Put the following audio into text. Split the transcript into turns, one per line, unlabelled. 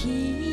平